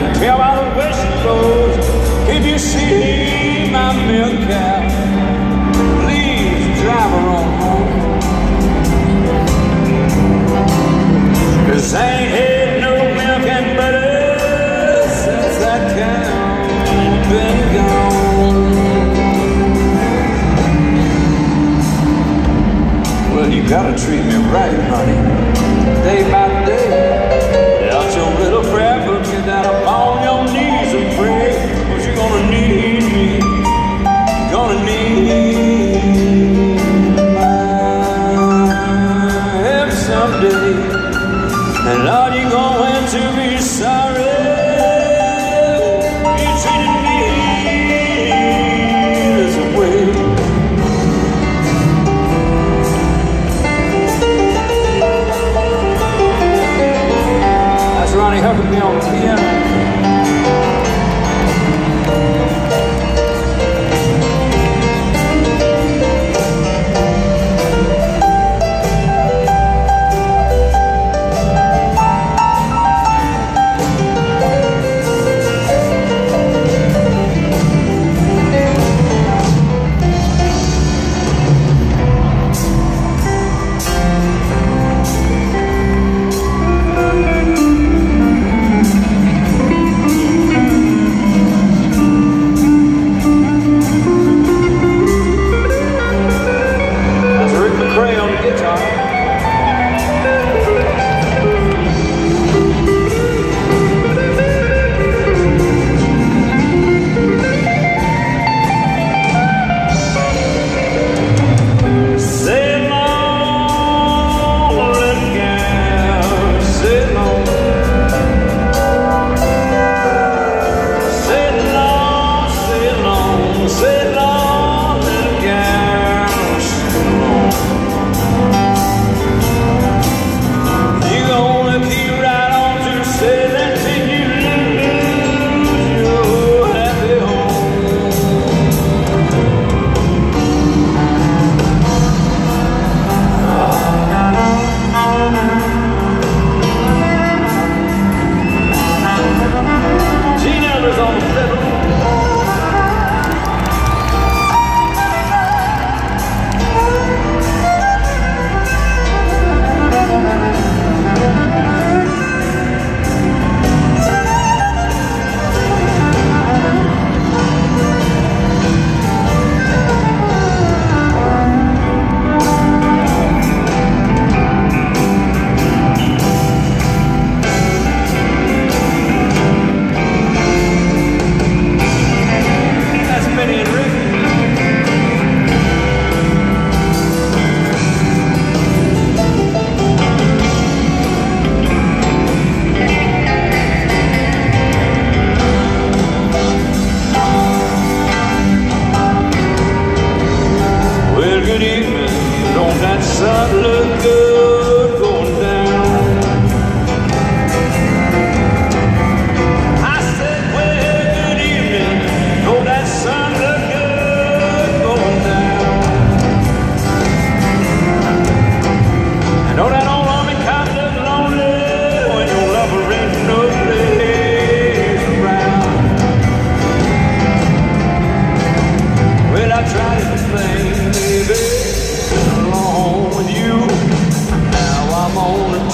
can tell by the way she blows. If you see my milk cow, please drive her on home. Cause I ain't had no milk and butter since that cow been gone. Well, you gotta treat me right, honey, Ronnie Huckaby on the piano.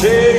say